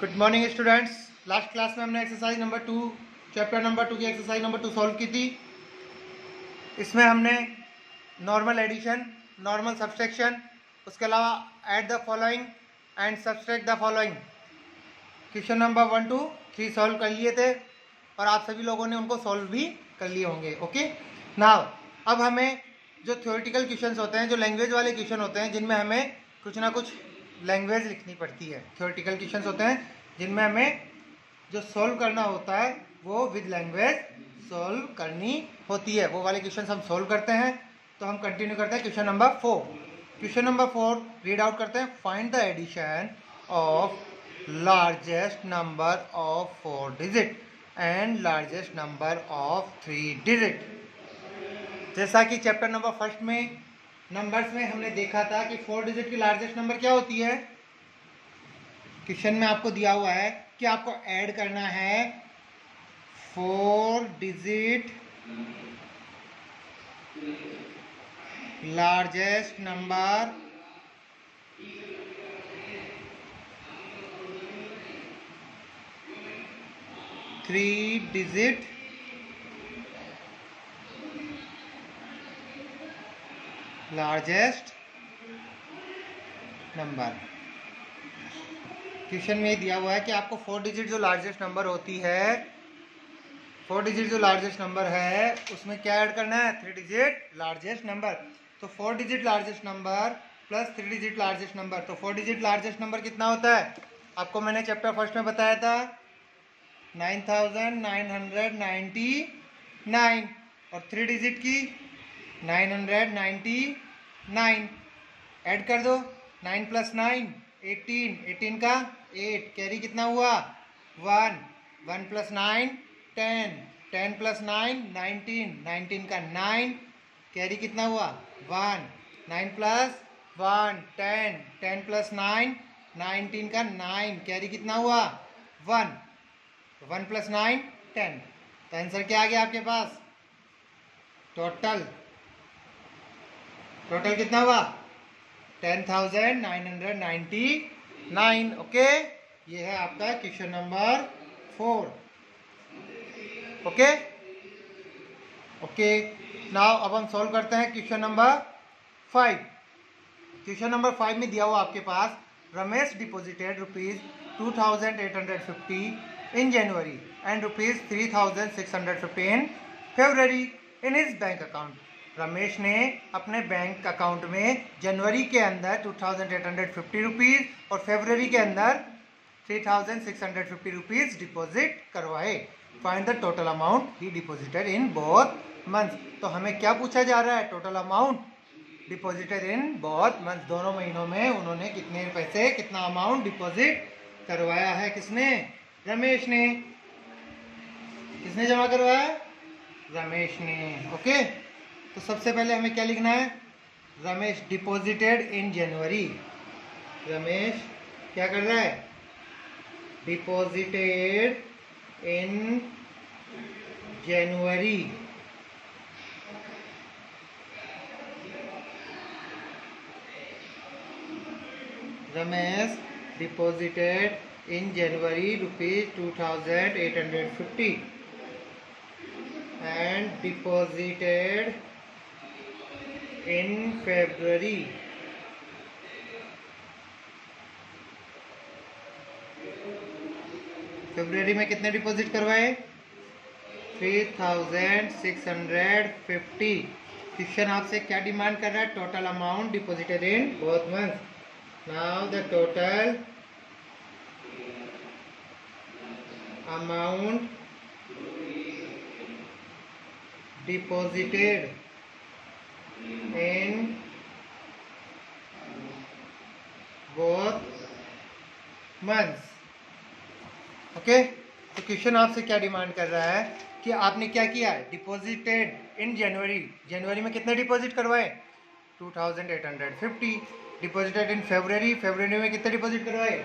Good morning students last class में हमने exercise number two chapter number two की exercise number two solve की थी इसमें हमने नॉर्मल एडिशन नॉर्मल सब्सट्रैक्शन उसके अलावा add the following and subtract the following question number one two three solve कर लिए थे और आप सभी लोगों ने उनको सॉल्व भी कर लिए होंगे ओके नाव अब हमें जो थ्योरिटिकल क्वेश्चन होते हैं जो लैंग्वेज वाले क्वेश्चन होते हैं जिनमें हमें कुछ ना कुछ लैंग्वेज लिखनी पड़ती है थियोरटिकल क्वेश्चन होते हैं जिनमें हमें जो सॉल्व करना होता है वो विद लैंग्वेज सॉल्व करनी होती है वो वाले क्वेश्चन हम सॉल्व करते हैं तो हम कंटिन्यू करते हैं question number four question number four read out करते हैं find the addition of largest number of four digit and largest number of three digit जैसा कि चैप्टर नंबर फर्स्ट में नंबर्स में हमने देखा था कि फोर डिजिट की लार्जेस्ट नंबर क्या होती है क्वेश्चन में आपको दिया हुआ है कि आपको ऐड करना है four digit largest number three digit largest number question में दिया हुआ है कि आपको फोर डिजिट जो लार्जेस्ट नंबर होती है फोर डिजिट जो लार्जेस्ट नंबर है उसमें क्या ऐड करना है थ्री डिजिट लार्जेस्ट नंबर तो four digit largest number plus three digit largest number तो फोर डिजिट लार्जेस्ट नंबर कितना होता है आपको मैंने चैप्टर फर्स्ट में बताया था nine thousand nine hundred ninety nine और थ्री डिजिट की nine hundred ninety nine add कर दो nine plus nine eighteen eighteen का एट कैरी कितना हुआ one one plus nine ten ten plus nine nineteen nineteen का नाइन कैरी कितना हुआ one nine plus one ten ten plus nine nineteen का nine carry कितना हुआ one one plus nine ten तो आंसर क्या आ गया आपके पास टोटल टोटल कितना हुआ ten thousand nine hundred ninety nine okay ये है आपका question number four okay okay now अब हम सॉल्व करते हैं question number five question number five में दिया हुआ आपके पास Ramesh deposited rupees two thousand eight hundred fifty in January and rupees three thousand six hundred fifty in February in his bank account Ramesh ने अपने bank account में जनवरी के अंदर two thousand eight hundred fifty rupees और February के अंदर three thousand six hundred fifty rupees deposit करवाए find the total amount he deposited in both month तो हमें क्या पूछा जा रहा है टोटल अमाउंट डिपॉजिटेड इन बहुत मंथ दोनों महीनों में उन्होंने कितने पैसे कितना अमाउंट डिपॉजिट करवाया है किसने रमेश ने किसने जमा करवाया रमेश ने ओके okay? तो सबसे पहले हमें क्या लिखना है Ramesh deposited in January Ramesh क्या कर रहा है deposited in January Ramesh deposited in January rupees two thousand eight hundred fifty and deposited in February. फरवरी में कितने डिपॉजिट करवाए three thousand six hundred fifty question आपसे क्या डिमांड कर रहा है total amount deposited in both month now the total amount deposited in both months. Okay? तो क्वेश्चन आपसे क्या डिमांड कर रहा है कि आपने क्या किया डिपोजिटेड इन जनवरी जनवरी में कितने डिपॉजिट करवाए 2850 डिपॉजिटेड इन फरवरी फरवरी में कितने डिपॉजिट करवाए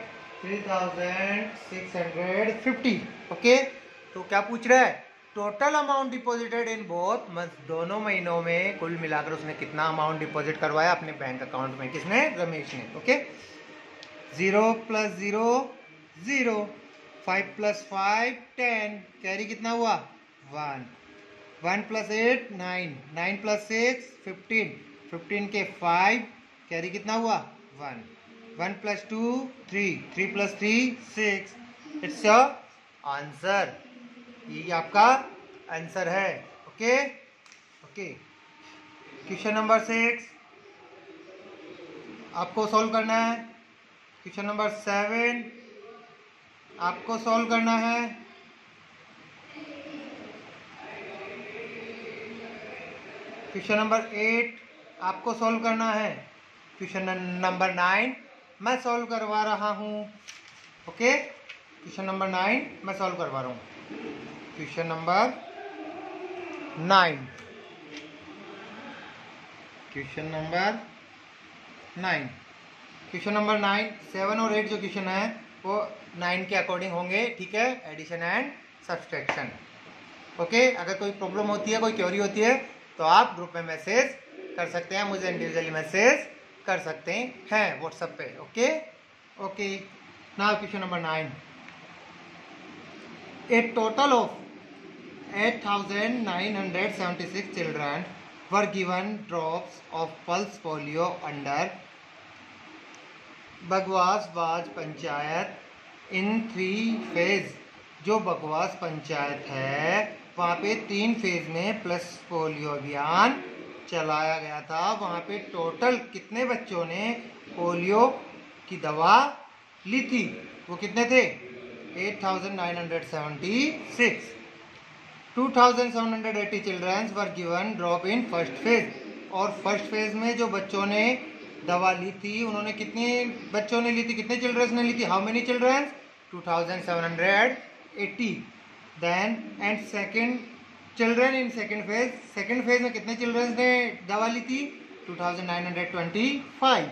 3650 ओके okay? तो क्या पूछ रहा है total amount deposited in both month दोनों महीनों में कुल मिलाकर उसने कितना अमाउंट डिपॉजिट करवाया अपने बैंक अकाउंट में किसने रमेश ने okay zero plus zero zero five plus five ten carry कितना हुआ one one plus eight nine nine plus six fifteen fifteen के फाइव कैरी कितना हुआ one one plus two three three plus three six it's your answer ये आपका answer है okay okay question number six आपको solve करना है question number seven आपको सॉल्व करना है क्वेश्चन नंबर एट आपको सॉल्व करना है क्वेश्चन नंबर नाइन मैं सॉल्व करवा रहा हूँ ओके क्वेश्चन नंबर नाइन मैं सॉल्व करवा रहा हूँ question number nine question number nine question number nine seven और एट जो क्वेश्चन है वो नाइन के अकॉर्डिंग होंगे ठीक है एडिशन एंड सब्सट्रैक्शन ओके अगर कोई प्रॉब्लम होती है कोई क्योरी होती है तो आप ग्रुप में मैसेज कर सकते हैं मुझे इंडिविजुअली मैसेज कर सकते हैं व्हाट्सएप पे okay okay now question number nine A total of 8,976 children were given drops of pulse polio under Bagwas Baj Panchayat in three phase. जो बकवास पंचायत है वहाँ पे तीन फेज में प्लस पोलियो अभियान चलाया गया था वहाँ पे टोटल कितने बच्चों ने पोलियो की दवा ली थी वो कितने थे 8,976 2,780 childrens were given drop in first phase और फर्स्ट फेज में जो बच्चों ने दवा ली थी उन्होंने कितने बच्चों ने ली थी कितने चिल्ड्रंस ने ली थी how many childrens 2780 then and second children in second phase second phase में कितने चिल्ड्रंस ने दवा ली थी 2925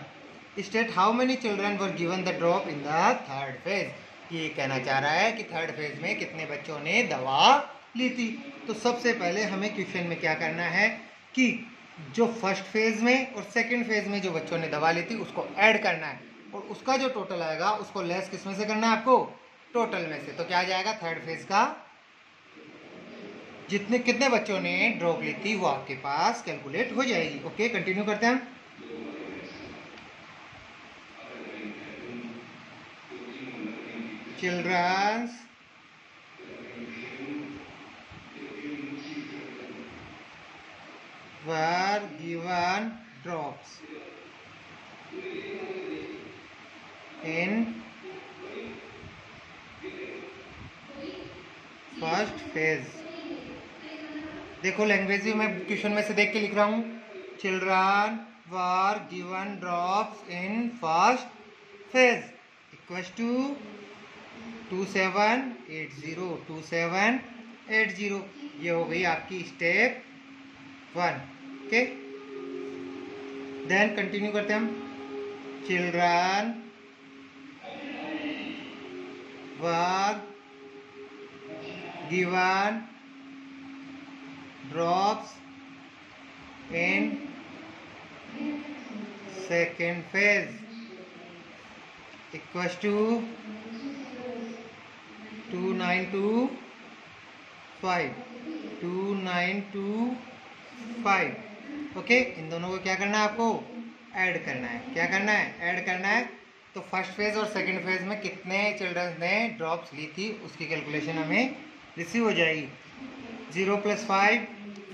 state how many children were given the drop in the third phase ये कहना चाह रहा है कि थर्ड फेज में कितने बच्चों ने दवा ली थी तो सबसे पहले हमें क्वेश्चन में क्या करना है कि जो फर्स्ट फेज में और सेकंड फेज में जो बच्चों ने दवा ली थी उसको ऐड करना है और उसका जो टोटल आएगा उसको लेस किस में से करना है आपको टोटल में से तो क्या आ जाएगा थर्ड फेज का जितने कितने बच्चों ने ड्रॉप ली थी वो आपके पास कैलकुलेट हो जाएगी ओके कंटिन्यू करते हैं हम were given drops in first phase देखो लैंग्वेज में क्वेश्चन में से देख के लिख रहा हूँ children were given drops in first phase equal to two seven eight zero two seven eight zero ये हो गई आपकी step one okay then continue करते हम children were given drops in second phase equal to two nine two five two nine two five okay इन दोनों को क्या करना है आपको ऐड करना है क्या करना है ऐड करना है तो फर्स्ट फेज और सेकंड फेज में कितने चिल्ड्रंस ने ड्रॉप्स ली थी उसकी कैलकुलेशन हमें रिसीव हो जाएगी zero plus five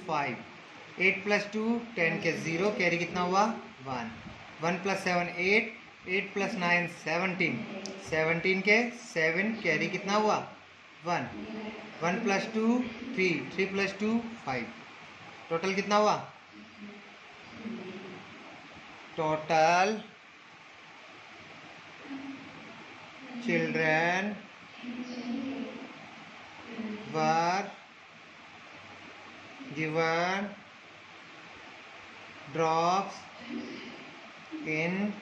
five eight plus two ten के ज़ीरो कैरी कितना हुआ one one plus seven eight eight plus nine seventeen seventeen के सेवन कैरी कितना हुआ one one plus two three three plus two five total कितना हुआ total children were given drops in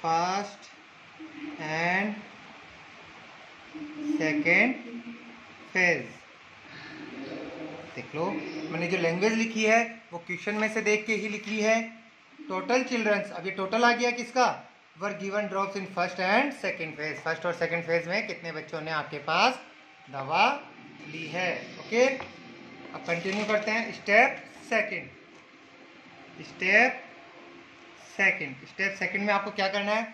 first and second phase. देख लो मैंने जो language लिखी है वो क्वेश्चन में से देख के ही लिखी है टोटल चिल्ड्रंस अब ये टोटल आ गया किसका were given drops in first and second phase first और सेकेंड फेज में कितने बच्चों ने आपके पास दवा ली है ओके अब कंटिन्यू करते हैं step second step second step second में आपको क्या करना है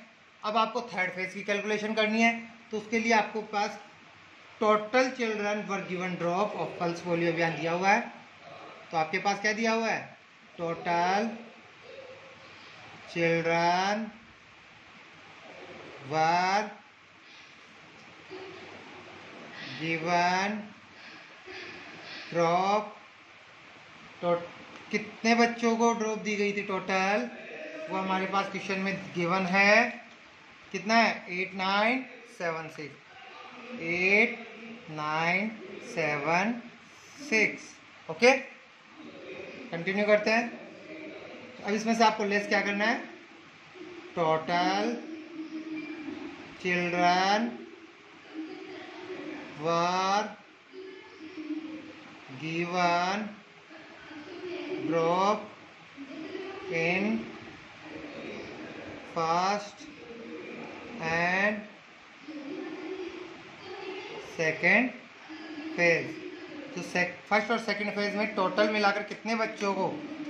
अब आपको थर्ड फेज की कैलकुलेशन करनी है तो उसके लिए आपको पास total children were given drop of pulse polio अभियान दिया हुआ है तो आपके पास क्या दिया हुआ है total children were given drop कितने बच्चों को ड्रॉप दी गई थी टोटल वो हमारे पास क्वेश्चन में गिवन है कितना है eight nine seven six eight nine seven six okay continue करते हैं अब इसमें से आपको लेस क्या करना है total children were given drop in first and second phase तो सेक फर्स्ट और सेकेंड फेज में टोटल मिलाकर कितने बच्चों को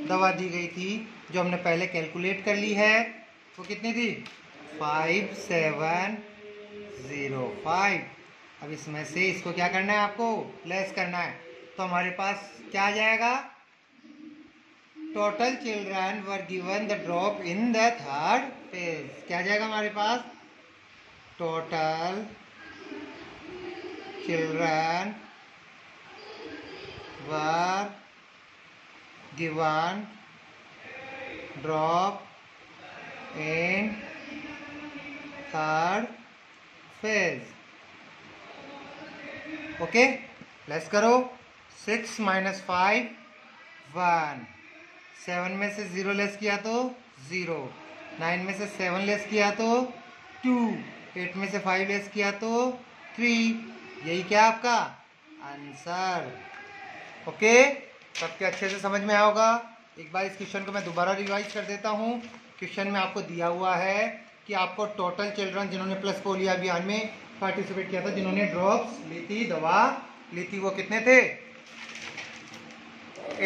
दवा दी गई थी जो हमने पहले कैलकुलेट कर ली है वो कितनी थी फाइव सेवन ज़ीरो फाइव अब इसमें से इसको क्या करना है आपको लेस करना है तो हमारे पास क्या आ जाएगा total children were given the drop in the third phase क्या जाएगा हमारे पास total children were given drop in third phase okay less करो six minus five one seven में से ज़ीरो लेस किया तो ज़ीरो नाइन में से सेवन लेस किया तो टू एट में से फाइव लेस किया तो थ्री यही क्या आपका आंसर ओके सबके अच्छे से समझ में आएगा एक बार इस क्वेश्चन को मैं दोबारा रिवाइज कर देता हूँ क्वेश्चन में आपको दिया हुआ है कि आपको टोटल चिल्ड्रन जिन्होंने प्लस पोलियो अभियान में पार्टिसिपेट किया था जिन्होंने ड्रॉप्स ली थी दवा ली थी वो कितने थे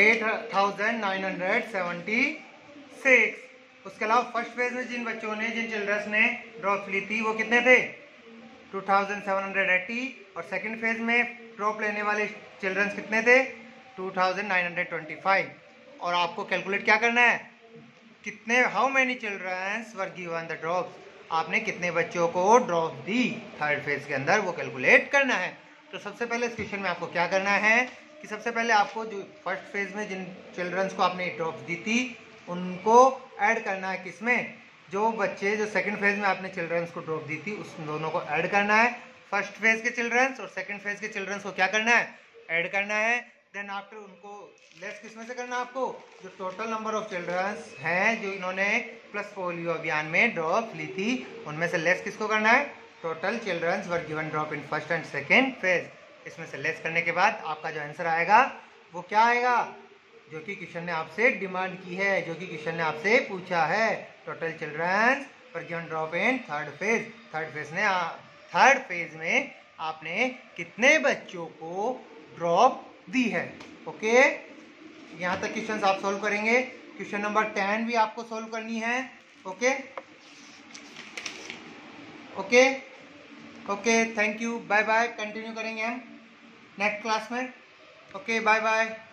eight thousand nine hundred seventy six उसके अलावा फर्स्ट फेज में जिन बच्चों ने जिन चिल्ड्रंस ने ड्रॉप्स ली थी वो कितने थे two thousand seven hundred eighty और सेकेंड फेज में ड्रॉप लेने वाले चिल्ड्रंस कितने थे 2925 और आपको कैलकुलेट क्या करना है कितने how many childrens were given the drops आपने कितने बच्चों को ड्रॉप दी थर्ड फेज के अंदर वो कैलकुलेट करना है तो सबसे पहले इस क्वेश्चन में आपको क्या करना है कि सबसे पहले आपको जो फर्स्ट फेज में जिन चिल्ड्रंस को आपने ड्रॉप्स दी थी उनको ऐड करना है किसमें जो बच्चे जो सेकंड फेज में आपने चिल्ड्रंस को ड्रॉप दी थी उस दोनों को ऐड करना है फर्स्ट फेज के चिल्ड्रंस और सेकंड फेज के चिल्ड्रंस को क्या करना है ऐड करना है देन आफ्टर उनको लेस किस में से करना है आपको जो टोटल नंबर ऑफ चिल्ड्रंस हैं जो इन्होंने प्लस पोलियो अभियान में ड्रॉप ली थी उनमें से लेस किसको करना है total childrens were given drop in first and second phase इसमें से लेस करने के बाद आपका जो आंसर आएगा वो क्या आएगा जो कि किशन ने आपसे डिमांड की है जो कि किशन ने आपसे पूछा है टोटल चिल्ड्रंस पर given drop in third phase third phase ने थर्ड फेज में आपने कितने बच्चों को ड्रॉप दी है ओके यहाँ तक क्वेश्चन आप सोल्व करेंगे क्वेश्चन नंबर टेन भी आपको सोल्व करनी है okay okay okay thank you bye bye continue करेंगे हम नेक्स्ट क्लास में ओके बाय बाय